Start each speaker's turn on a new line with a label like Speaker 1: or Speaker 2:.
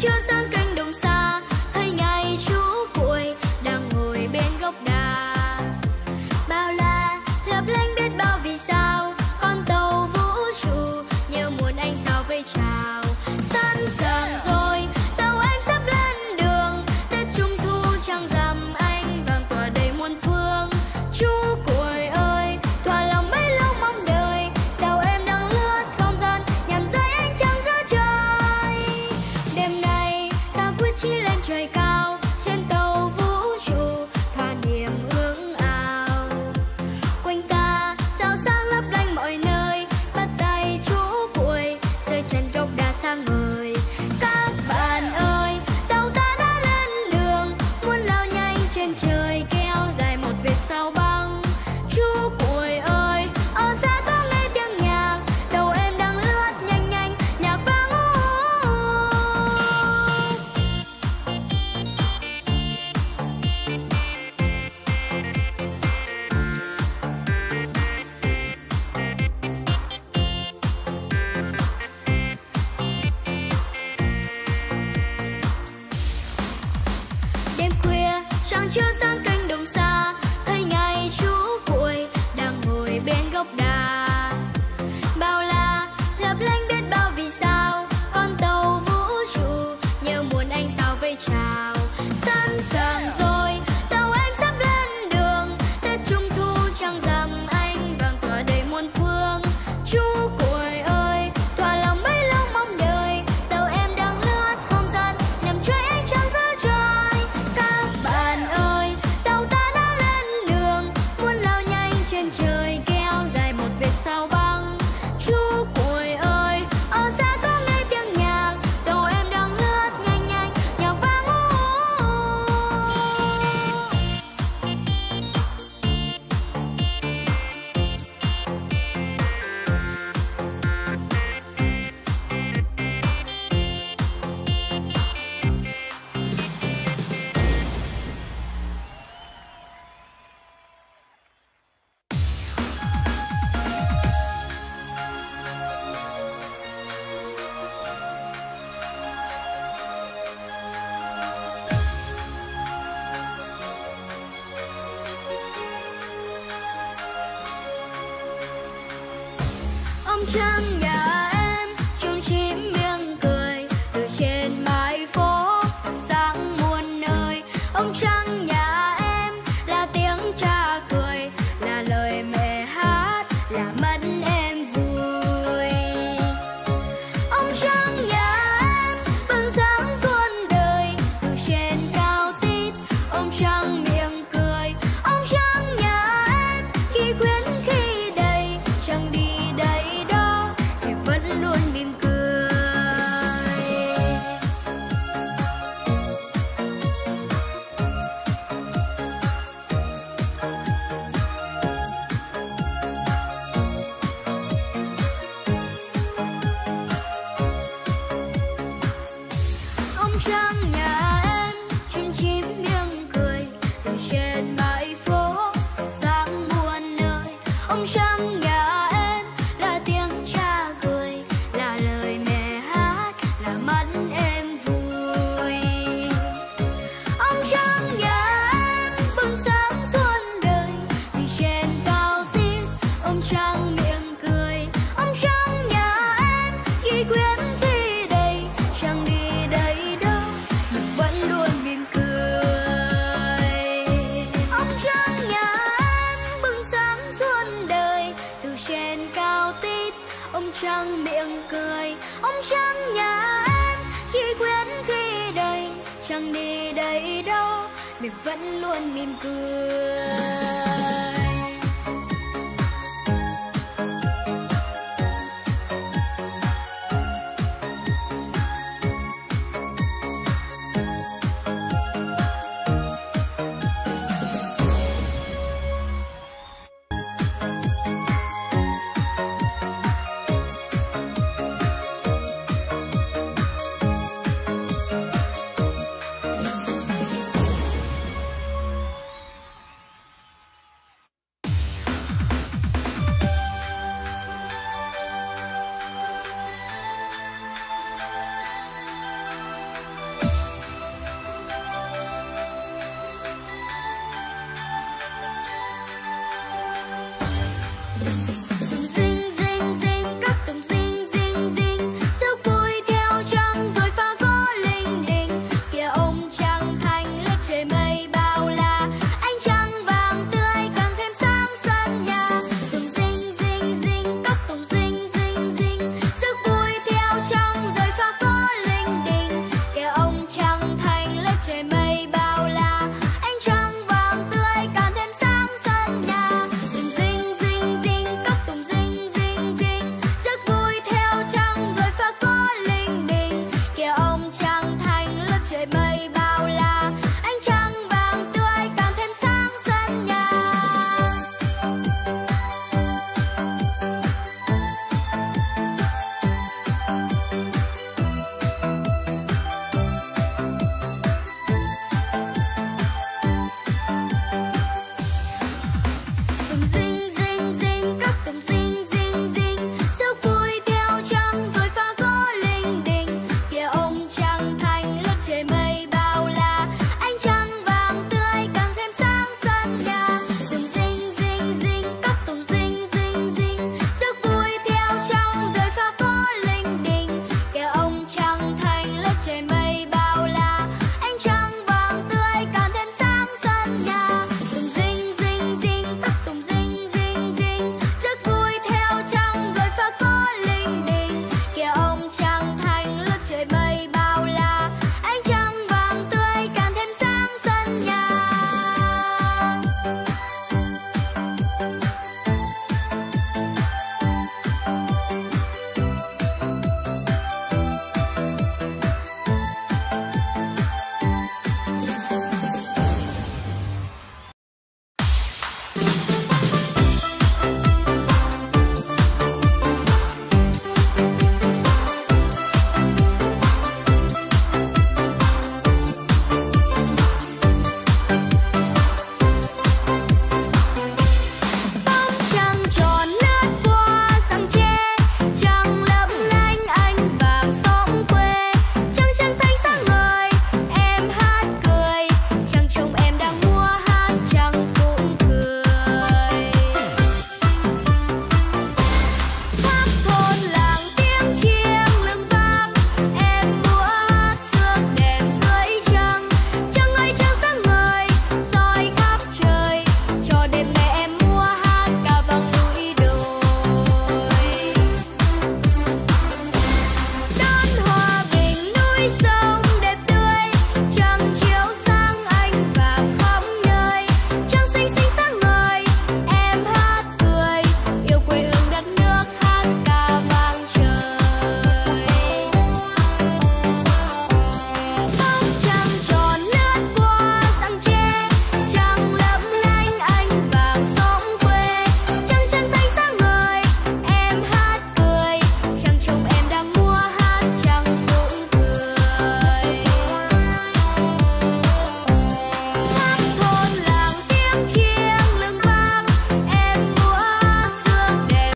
Speaker 1: chưa sang cánh đồng xa, thấy ngay chú cuội đang ngồi bên gốc đà. Bao la, lấp lánh biết bao vì sao, con tàu vũ trụ, nhớ muốn anh sao với chào. Sẵn sàng rồi. 什？trên cao tít. Ông trăng miệng cười, ông trăng nhà em. Khi quyến khi đầy, chẳng đi đầy đâu. Mình vẫn luôn mỉm cười.